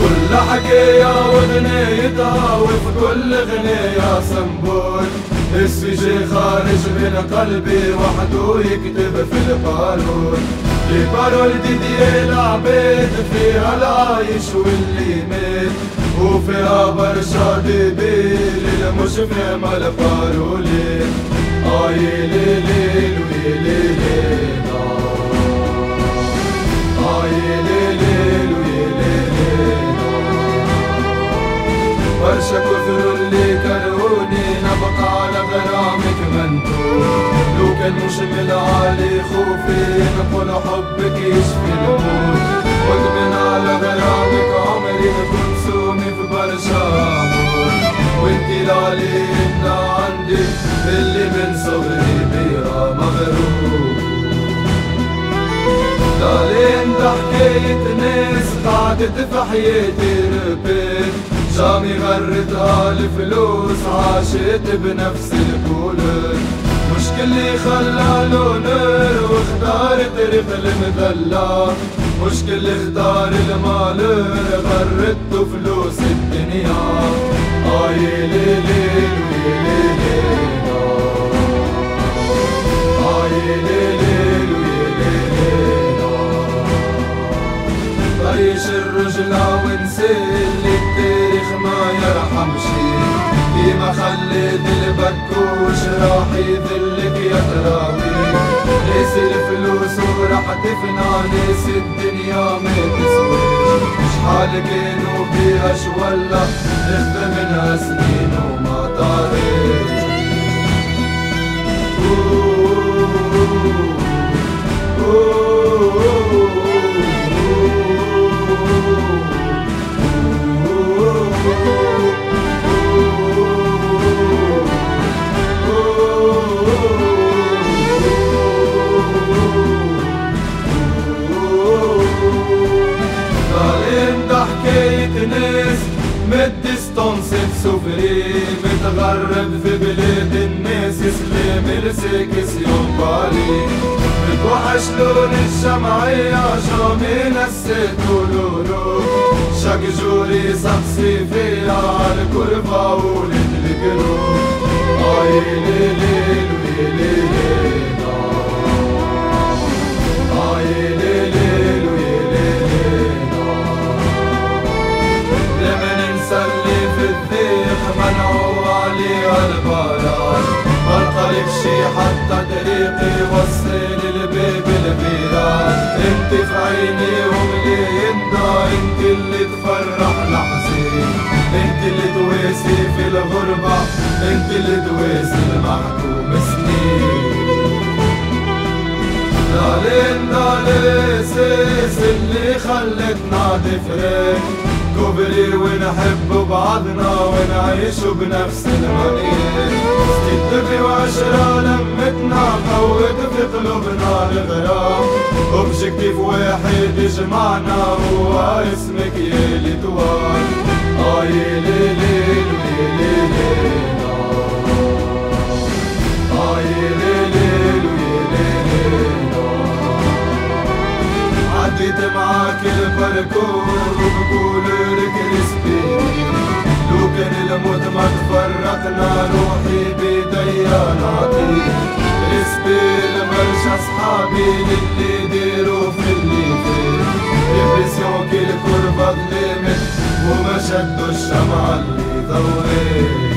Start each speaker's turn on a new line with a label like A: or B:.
A: كل حكاية وغنيتها وفي كل غنية صنبول السجي خارج من قلبي وحده يكتب في القانون. لي بارول دي دي العبيد فيها العايش واللي مات وفيها برشا دبيل المش فاهم البارولي آي لي لي لي لي لي آي لي لي لي لي برشا كثر اللي كرهوني نبقى على غرامك منتو لو كان مش من العالي خوفي نقول حبك يشفي. العلي عندي اللي من صغري بيها مغرور. دارين ده حكاية ناس قعدت في حياتي ربيت. جامي غردها الفلوس عاشت بنفس الكولر مش كل خلى لونر واختار طريق المدلع مش كل اختار المالر غردته فلوس الدنيا. آي لي لي لي لي لي آي لي لي لي لي طيش الرجلة ونسي اللي التاريخ ما يرحم شي. ديما خليت البكوش راح ناسي الفلوس وراح تفنى ناسي الدنيا ما تسويش شحال كانوا بيها شولا نخدم منها سنين تسوفري متغرب في بلاد الناس سلام السكسيون بالي متوحش لون الشمعية جامي نسيت لولو شاك جوري سقسي فيها عالكرفة ولد القلوب. آي لي اللي تواسي في الغربة انت اللي تواسي المحكوم سنين دالين دالي سيس اللي خلتنا نفرق كبري ونحب بعضنا ونعيش بنفس المنير ستة وعشرة لمتنا قوت في قلوبنا الغرام. اوبجيكتيف واحد يجمعنا هو اسمك عديت معاك البركون وبقول لك نسبي لو كان الموت ما تفرقنا روحي بديا نعطي نسبي لمرش اصحابي للي yeah.